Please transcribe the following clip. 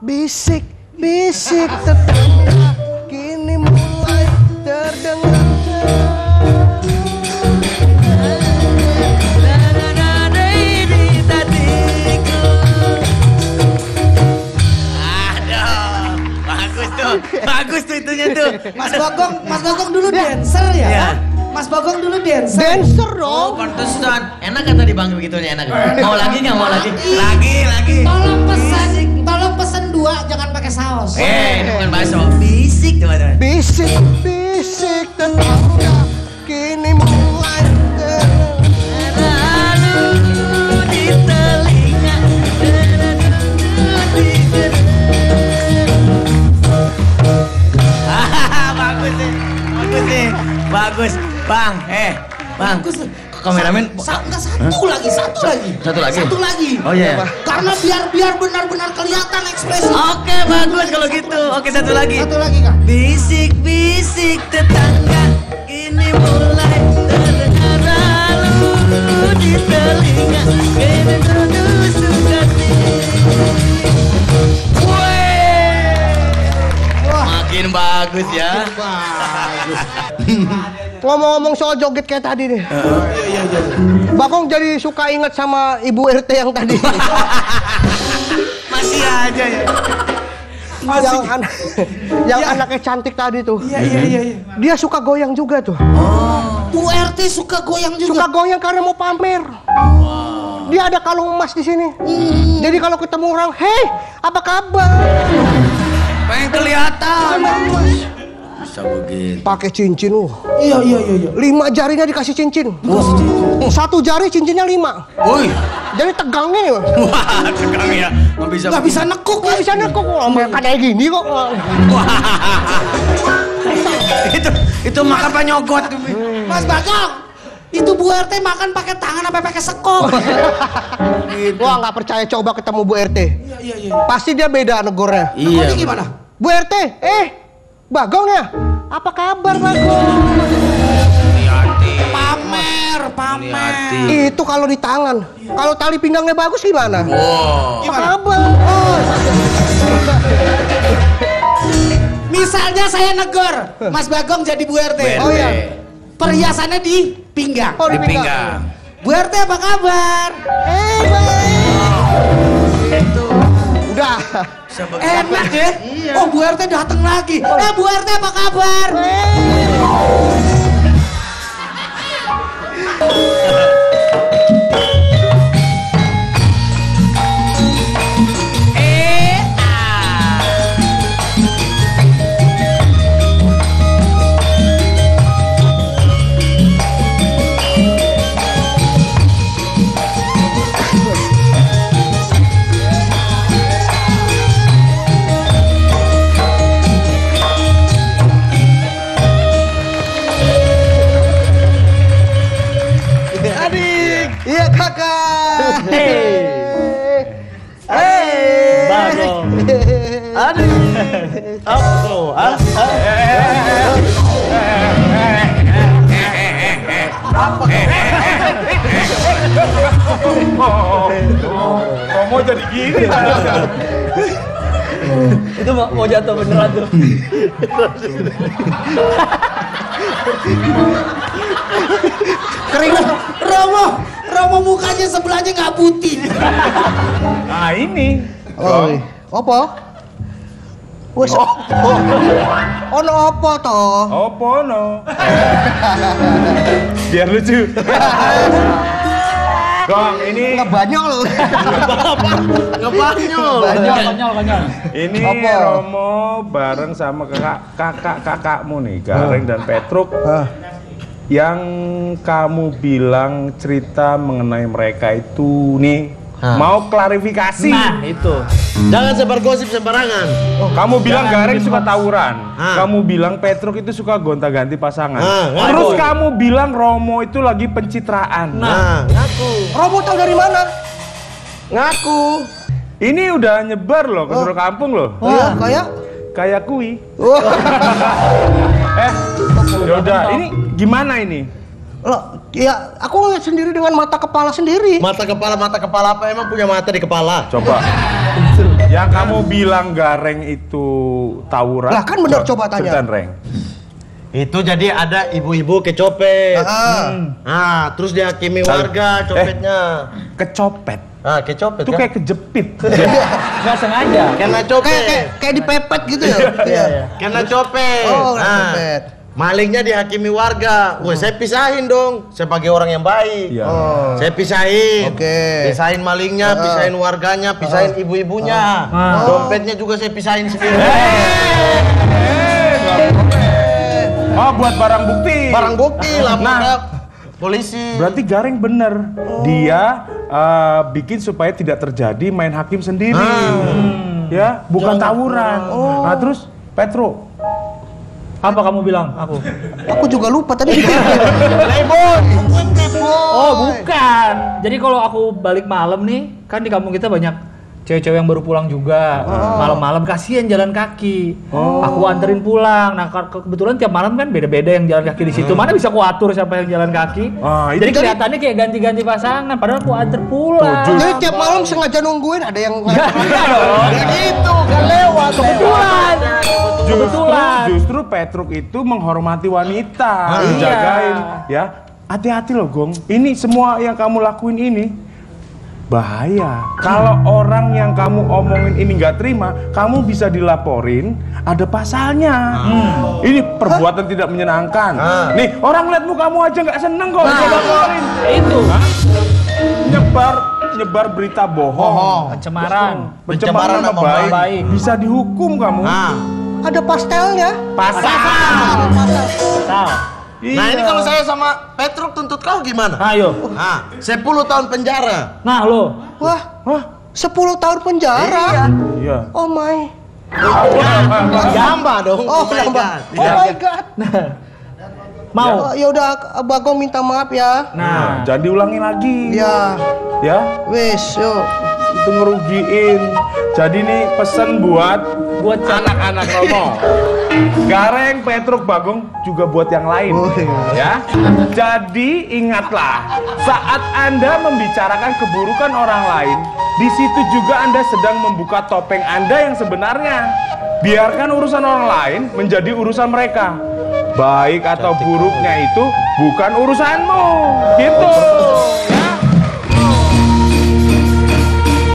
Bisik, bisik tetangga kini mulai terdengar. Aduh, bagus tuh, bagus tuh itunya tuh. Mas Bagong, Mas Bagong dulu dancer ya? Iya. Mas Bagong dulu dancer. Dancer Oh, dong. pantesan. Enak kan tadi bang begitunya enak. Mau lagi nggak mau lagi? Lagi, lagi. Tolong Bisik teman-teman. Bisik, bisik tetangga kini mulai terdengar. Lalu di telinga. Hahaha, bagus nih, bagus nih, bagus, bang, eh, bang, Bagus. Kameramen, Sa- enggak, satu lagi, satu lagi. Satu lagi? Satu lagi. Oh iya. ya? Karena biar biar benar-benar kelihatan ekspresi. Oke, bagus kalau gitu. Oke, satu lagi. Satu lagi kak. Bisik-bisik tetangga ini mulai terdengar lalu di telinga kini menusuk hati. Makin bagus ya. Ngomong-ngomong soal joget kayak tadi nih. Bakong jadi suka inget sama ibu RT yang tadi. Masih aja ya. yang an- yang anaknya cantik tadi tuh. Iya iya iya. iya. Dia suka goyang juga tuh. Bu RT suka goyang Suka juga. goyang karena mau pamer. Dia ada kalung emas di sini. Jadi kalau ketemu orang, "Hei, apa kabar?" Pengen kelihatan. Bisa begitu. Pakai cincin, uh. Iya iya iya iya. Lima jarinya dikasih cincin. Satu jari cincinnya lima. Woi. Jadi tegangnya. Wah, tegang ya. Nggak bisa. Gak bisa nekuk ya. bisa nekuk? Oh, kayak gini kok. itu itu makan apa nyokot tuh. Mas Bagong. Itu Bu RT makan pakai tangan apa pakai sekop? Wah nggak percaya coba ketemu Bu RT. Iya iya iya. Pasti dia beda negornya. Iya. gimana? Bu RT, eh, Bagong ya? Apa kabar Bagong? Pamer, pamer. Itu kalau di tangan. Kalau tali pinggangnya bagus gimana? Wow. Apa kabar? Oh, Misalnya saya negor, Mas Bagong jadi Bu RT. Oh iya. Perhiasannya di pinggang. Oh, Di pinggang. Bu RT apa kabar? Eh, baik. Udah. Bisa begitu. Enak ya? Oh Bu RT datang lagi. Eh Bu RT apa kabar? Eh, Romo jadi gini. Itu mau, mau jatuh beneran tuh. Keringat. Romo, Romo mukanya sebelahnya nggak putih. Nah ini. Oh, iya. apa? Wes. Oh. Oh, no apa toh? Apa no? Biar lucu. Gong, ini Ngebanyol. Ngebanyol. Konyol, konyol. ini Apa? Romo bareng sama kakak kakak kakakmu nih, Gareng dan Petruk. Yang kamu bilang cerita mengenai mereka itu nih Hah. mau klarifikasi. Nah, itu. Jangan sebar gosip sembarangan. Kamu bilang Jangan Gareng suka hoax. tawuran. Hah. Kamu bilang Petruk itu suka gonta-ganti pasangan. Hah, ngaku. Terus kamu bilang Romo itu lagi pencitraan. Nah, ngaku. Robo tahu dari mana? Ngaku. Ini udah nyebar loh ke seluruh kampung loh. Iya, kayak Kayak kui. Wah. Eh, yaudah. Ini gimana ini? Loh, ya aku ngeliat sendiri dengan mata kepala sendiri. Mata kepala, mata kepala apa? Emang punya mata di kepala? Coba. Yang kamu bilang Gareng itu tawuran. Lah, kan bener, coba tanya. Reng. Itu jadi ada ibu-ibu kecopet. Ah. Nah, terus dihakimi warga copetnya. Kecopet. Ah, kecopet Itu kan? kayak kejepit. Nggak sengaja. Kena Kayak, kayak, copet. kayak dipepet gitu ya? Iya. Kena copet. Oh, Nah, copet. Malingnya dihakimi warga. Wah, saya pisahin dong sebagai orang yang baik. Iya. Oh. Saya pisahin. Oke. Pisahin malingnya, pisahin warganya, pisahin ibu-ibunya. Ah. Dompetnya juga saya pisahin sendiri. Oh, buat barang bukti. Barang bukti lah, Nah. polisi. Berarti Gareng bener. Dia eh, bikin supaya tidak terjadi main hakim sendiri. Ya, bukan tawuran. Nah, terus Petro. Apa kamu bilang? Aku. Aku juga lupa tadi. Playboy. Oh, bukan. Jadi kalau aku balik malam nih, kan di kampung kita banyak cewek-cewek yang baru pulang juga. Malam-malam kasihan jalan kaki. Aku anterin pulang. Nah, ke- kebetulan tiap malam kan beda-beda yang jalan kaki di situ. Mana bisa aku atur siapa yang jalan kaki? Ah, itu Jadi kelihatannya kayak ganti-ganti pasangan, padahal aku anter pulang. Jadi tiap malam sengaja nungguin ada yang Enggak dong. Gitu, kan lewat. Kebetulan. Justru, Kebetulan. justru Petruk itu menghormati wanita, Ah, dijagain, iya. ya. Hati-hati loh, Gong. Ini semua yang kamu lakuin ini bahaya. Kalau orang yang kamu omongin ini nggak terima, kamu bisa dilaporin, ada pasalnya. Ini perbuatan tidak menyenangkan. Nih, orang lihat kamu aja nggak seneng kok bisa laporin. Itu Nyebar nyebar berita bohong. pencemaran. Pencemaran nama nama baik. baik. Bisa dihukum kamu. Nah, ada pastelnya. Pasal. Pasal. Nah ini kalau saya sama Petruk tuntut kau gimana? Ayo. Nah, 10 tahun penjara. Nah, lo. Wah, Wah, 10 tahun penjara. iya. Oh my. Tambah dong. Oh, my nambah. God. Oh my god. Mau. Oh, ya udah Bagong minta maaf ya. Nah, jangan diulangi lagi. Ya, Ya, wis, yuk. Itu ngerugiin. Jadi nih pesan buat Buat anak-anak Romo. Gareng, Petruk, Bagong juga buat yang lain. Ya. Jadi ingatlah, saat Anda membicarakan keburukan orang lain, di situ juga Anda sedang membuka topeng Anda yang sebenarnya. Biarkan urusan orang lain menjadi urusan mereka. Baik atau buruknya itu bukan urusanmu. Gitu.